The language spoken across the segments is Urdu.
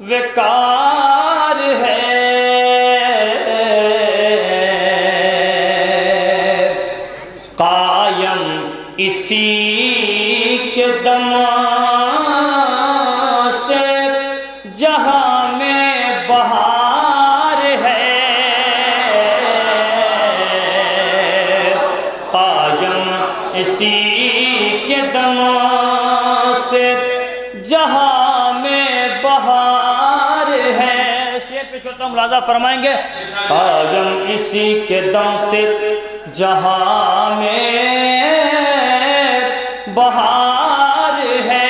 وکار فرمائیں گے قائم اسی کے دم سے جہاں میں بہار ہے۔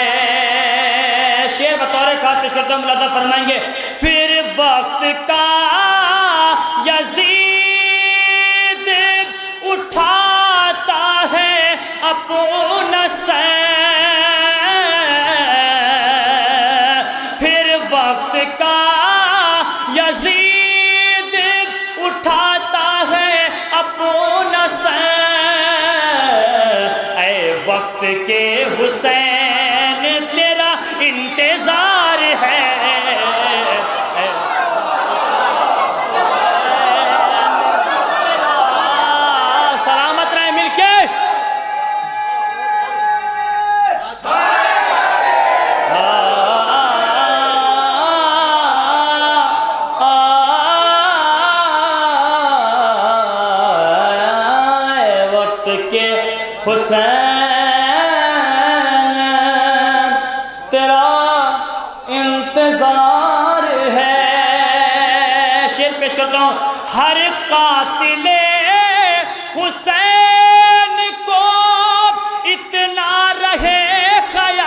شیر بطور خاص پیش کرتا ہوں فرمائیں گے، پھر وقت کا یزید اٹھاتا ہے اپنا اے کے حسین تیرا انتظار شیر ہر قاتل حسین کو اتنا رہے خیال۔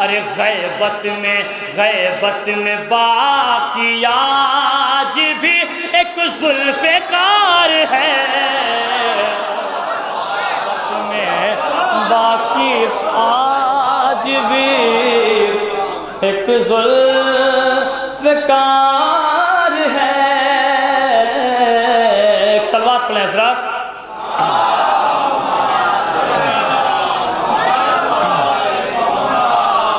ارے غیبت میں غیبت میں باقی آج بھی ایک ظلف کار ہے۔ غیبت میں باقی آج بھی ایک ظلف کار ہے۔ ایک سلوات پڑھیں حضرات۔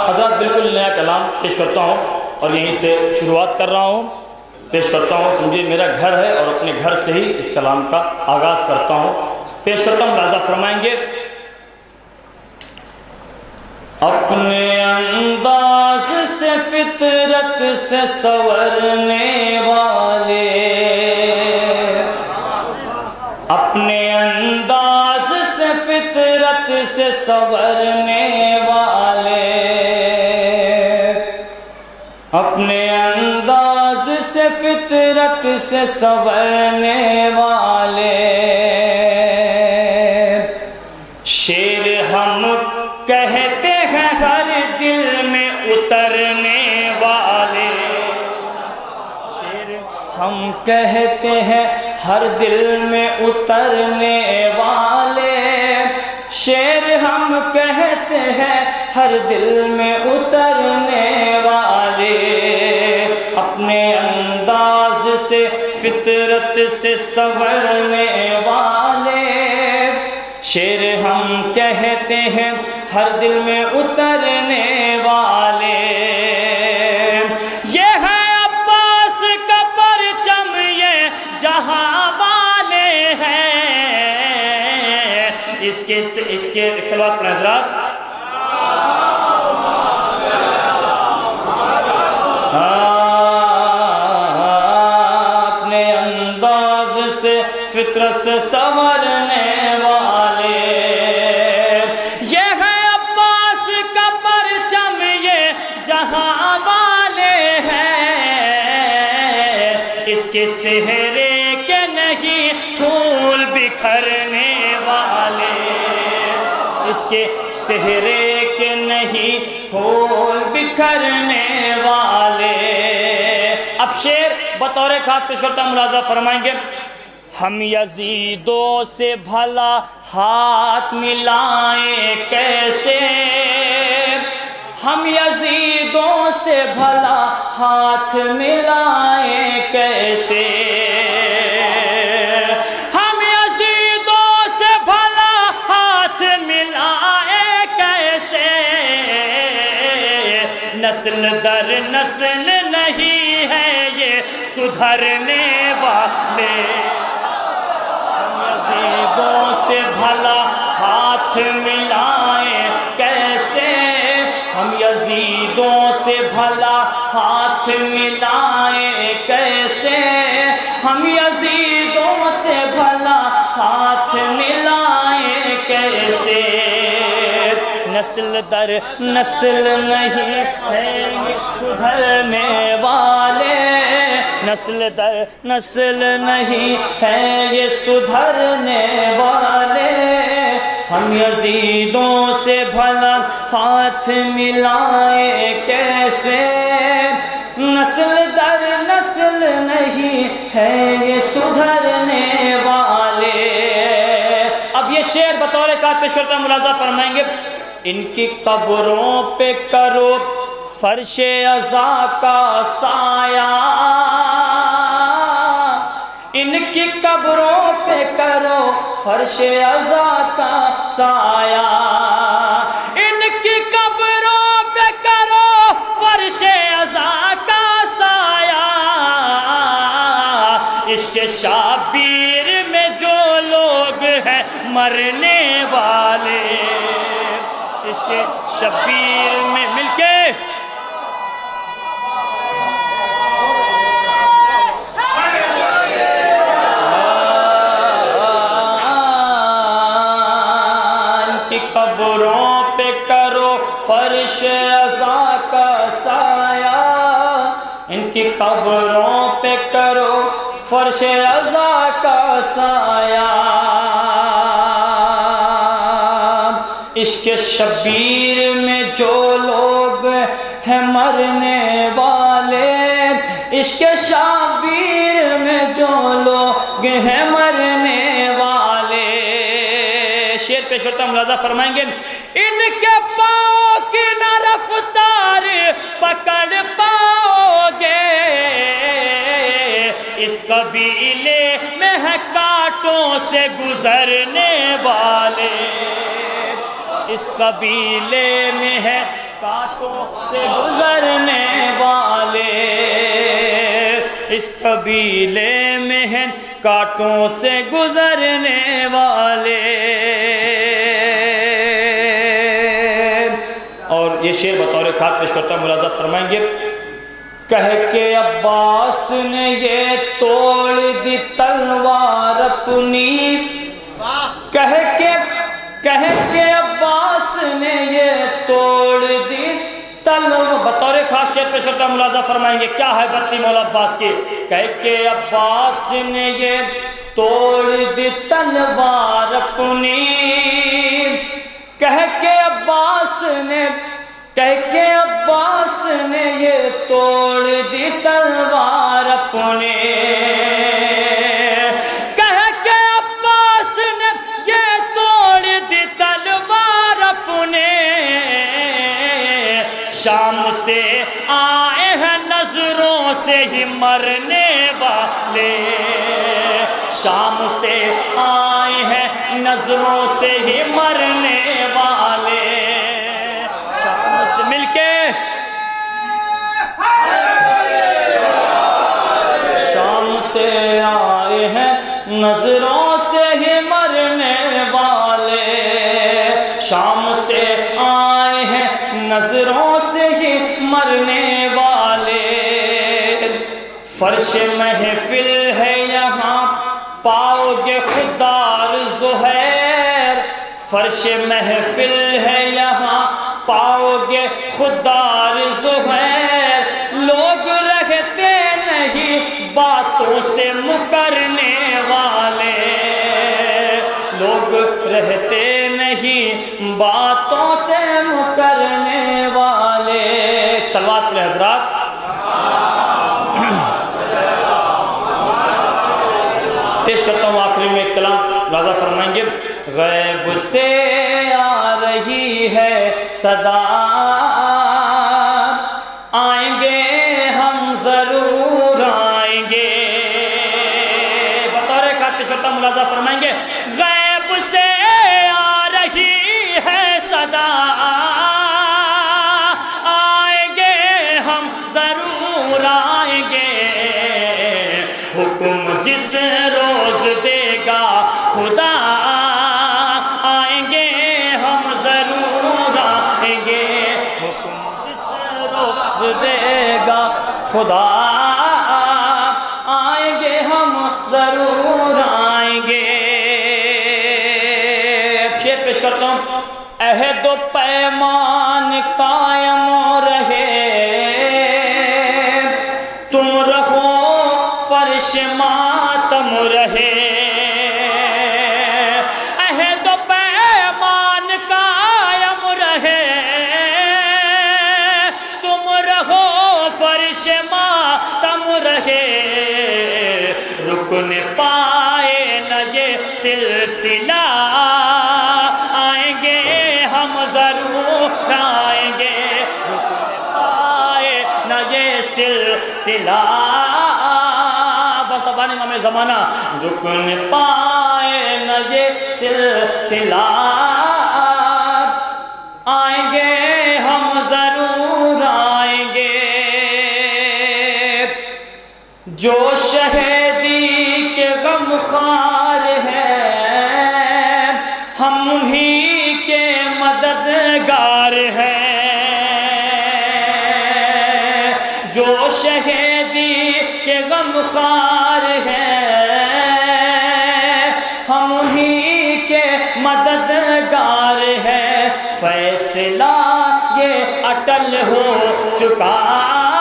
حضرات بالکل نیا کلام پیش کرتا ہوں اور یہیں سے شروعات کر رہا ہوں۔ پیش کرتا ہوں سمجھے میرا گھر ہے اور اپنے گھر سے ہی اس کلام کا آغاز کرتا ہوں۔ پیش کرتا ہوں لازہ فرمائیں گے۔ فطرت سے سورنے والے۔ اپنے انداز سے، فطرت سے سورنے والے۔ اپنے انداز سے، فطرت سے سورنے والے۔ کہتے ہیں، ہر دل میں اترنے والے۔ شیر ہم کہتے ہیں، ہر دل میں اترنے والے۔ اپنے انداز سے، فطرت سے سورنے والے۔ شیر ہم کہتے ہیں، ہر دل میں اترنے والے۔ اس کے اس کے ایک سلوات پر حضرات اپنے انداز سے فطرت سے سورنے والے۔ یہ ہے عباس کا پرچم، یہ جہاں والے ہیں۔ اس کے سہرے کے نہیں کے سہرے کے نہیں، پھول بکھرنے والے۔ اب شیر بطور خاص پیش کرتا ملازہ فرمائیں گے۔ ہم یزیدوں سے بھلا ہاتھ ملائیں کیسے؟ ہم یزیدوں سے بھلا ہاتھ ملائیں کیسے؟ نسل نہیں ہے یہ سدھرنے والے۔ یزیدوں سے بھلا ہاتھ ملائیں کیسے؟ ہم یزیدوں سے بھلا ہاتھ ملائیں کیسے؟ ہم یزیدوں سے بھلا ہاتھ ملائیں کیسے؟ نسل در نسل نہیں ہے سدھرنے والے، نسل در نسل نہیں ہے یہ سدھرنے والے۔ ہم یزیدوں سے بھلا ہاتھ ملائیں کیسے؟ نسل در نسل نہیں ہے یہ سدھرنے والے۔ اب یہ شعر بطور کا پیش کرتا ملازہ فرمائیں گے۔ ان کی قبروں پہ کرو فرش ازا کا سایہ۔ ان کی قبروں پہ کرو فرش ازا کا سایہ۔ ان کی قبروں پہ کرو فرش ازا کا سایہ۔ عشق شابیر میں جو لوگ ہیں مرنے والے، عشق شبیر میں مل کے قبروں پہ کرو فرش ازا کا سایہ۔ عشق شبیر میں جو لوگ ہیں مرنے والے، عشق شبیر میں جو لوگ ہیں مرنے والے۔ شیر پیش کرتا ہوں ملازہ فرمائیں گے۔ قبیلے میں ہے کانٹوں سے گزرنے والے۔ اس قبیلے میں ہے کانٹوں سے گزرنے والے۔ اس قبیلے میں ہے کانٹوں سے گزرنے والے۔ اور یہ شعر بطور خاص پیش کرتا ہوں ملازت فرمائیں گے۔ کہہ کے عباس نے یہ توڑ دی تلوار اپنی۔ کہہ کے کہہ کے عباس نے یہ توڑ دی تلوار۔ بطور خاص شعر پیش ملازہ فرمائیں گے، کیا ہے بتی مولا عباس کی؟ کہہ کے عباس نے یہ توڑ دی تلوار اپنی۔ کہہ کے عباس نے کہہ کے عباس نے یہ توڑ دی تلوار اپنے۔ کہہ کے عباس نے یہ توڑ دی تلوار اپنے۔ شام سے آئے ہیں نظروں سے ہی مرنے والے۔ شام سے آئے ہیں نظروں سے ہی مرنے والے۔ سے آئے ہیں، نظروں سے ہی مرنے والے۔ شام سے آئے ہیں، نظروں سے ہی مرنے والے۔ فرش محفل ہے یہاں، پاؤ گے خدار زہیر۔ فرش محفل ہے یہاں، پاؤ گے خدار زہیر۔ باتوں سے مکرنے والے۔ سلوات پہ حضرات۔ پیش کرتا ہوں آخری میں ایک کلام راضا فرمائیں گے۔ غیب سے آ رہی ہے صدا۔ جس روز دے گا خدا آئیں گے ہم ضرور آئیں گے۔ حکم جس روز دے گا خدا آئیں گے ہم ضرور آئیں گے۔ شیر پیش کرتا ہوں۔ عہد و پیمان قائم رکن پائے نہ یہ سلسلہ۔ آئیں گے ہم ضرور آئیں گے۔ رکن پائے نہ یہ سلسلہ۔ بس ابانی میں زمانہ۔ رکن پائے نہ یہ سلسلہ۔ آئیں گے ہم ضرور آئیں گے۔ جو یادگار ہے۔ جو شہیدی کے غم خار ہے، ہم ہی کے مددگار ہیں فیصلہ یہ اٹل ہو چکا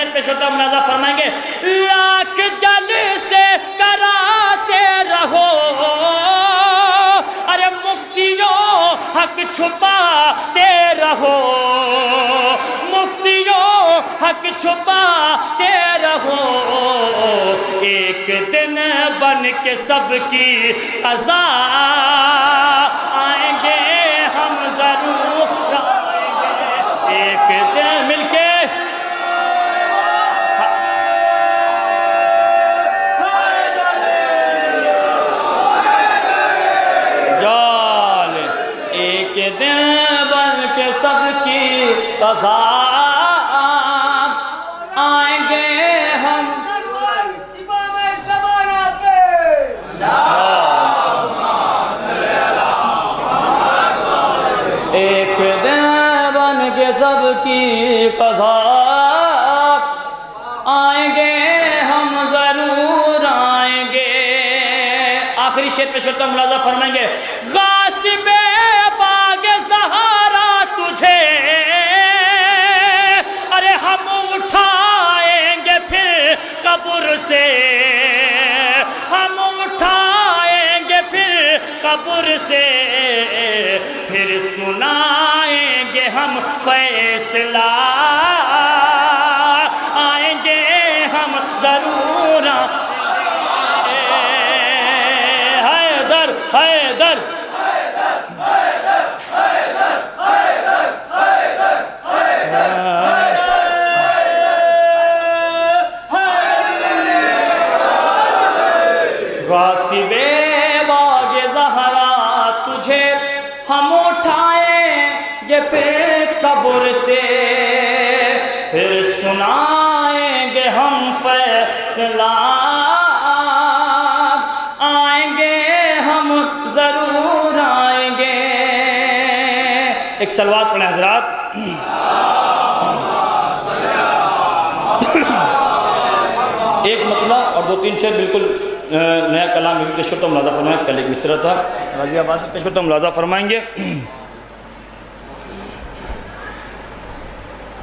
شیر پہ چھوٹا منازع فرمائیں گے۔ لاکھ جل سے کراتے رہو۔ ارے مفتیوں، حق چھپاتے رہو۔ مفتیوں، حق چھپاتے رہو۔ ایک دن بن کے سب کی قضا آئیں قضا آئیں گے ہم۔ ایک دن بن کے سب کی قضا آئیں گے ہم، ضرور آئیں گے۔ آخری شیر پہ شرطہ ملازہ فرمائیں گے۔ قبر سے پھر سنائیں گے ہم فیصلہ۔ آئیں گے ہم ضرور۔ حیدر حیدر پھر سنائیں گے ہم فیصلہ۔ آئیں گے ہم ضرور آئیں گے۔ ایک سلوات پڑھیں حضرات۔ ایک مطلع اور دو تین شعر بالکل نیا کلام پیش ہوں ملازہ فرمائیں کل ایک مصرہ تھا۔ غازی آباد۔ میں پیش ملازہ فرمائیں گے۔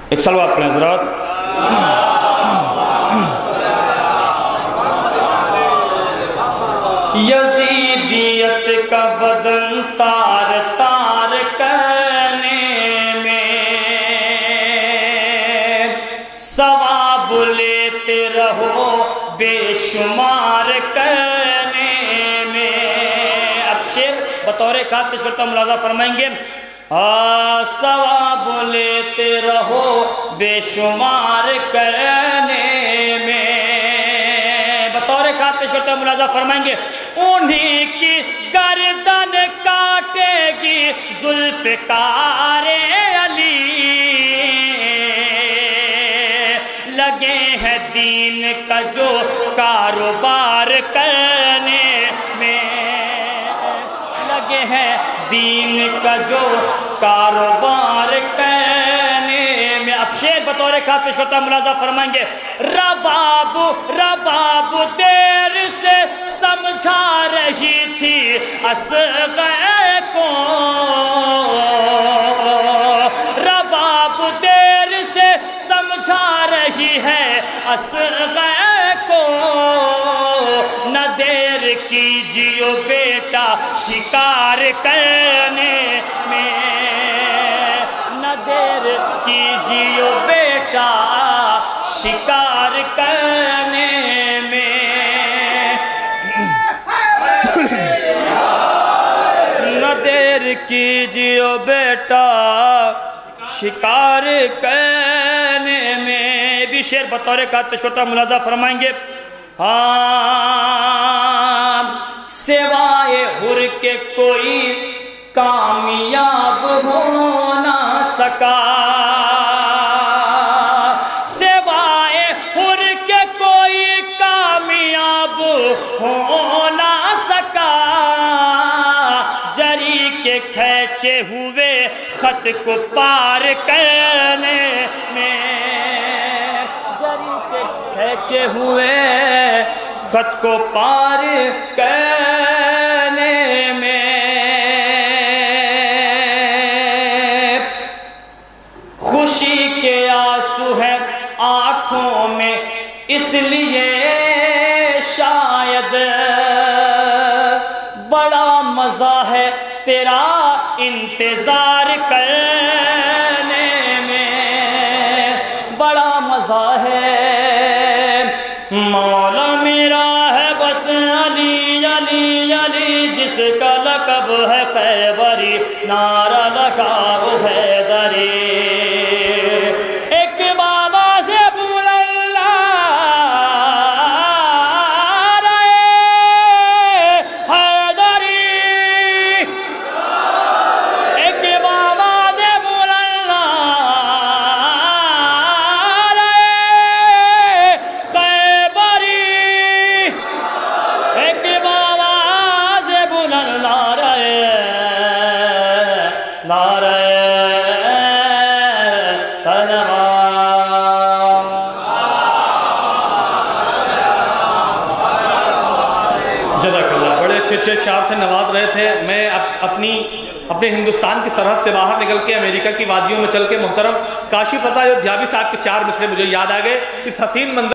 ایک سلوات پڑھیں حضرات یزیدیت کا بدن تار تار کرنے میں ثواب لیتے رہو بے شمار کرنے میں۔ اب شیر بطور کات پیش کرتا ملازہ فرمائیں گے۔ ثواب لیتے رہو بے شمار کرنے میں۔ بطور کات پیش کرتا ملازہ فرمائیں گے۔ انہی کی گردن کاٹے گی ذوالفقار علی۔ لگے ہیں دین کا جو کا جو کاروبار کرنے میں اب شیر بطور خاص پیش کرتا ملازہ فرمائیں گے۔ رباب رباب دیر سے سمجھا رہی تھی اصغر کو رباب دیر سے سمجھا رہی ہے اصغر کیجیو بیٹا، شکار کرنے میں۔ نہ دیر کیجیو بیٹا، شکار کرنے میں۔ نہ دیر کیجیو بیٹا، شکار کرنے میں۔ بھی شیر بطور کا پیش کرتا ملازہ فرمائیں گے۔ ہاں۔ سوائے ہر کے کوئی کامیاب ہو نہ سکا۔ سوائے ہر کے کوئی کامیاب ہو نہ سکا۔ جری کے کھینچے ہوئے خط کو پار کرنے میں۔ جری کے کھینچے ہوئے خط کو پار کرنے تیرا انتظار کرنے میں بڑا مزہ ہے۔ مولا میرا ہے بس علی علی علی، جس کا لقب ہے خیبری نعرہ لگا۔ اپنی اپنے ہندوستان کی سرحد سے باہر نکل کے امریکہ کی وادیوں میں چل کے محترم کاشی فتح جو دھیابی صاحب کے چار مصرے مجھے یاد آ گئے۔ اس حسین منظر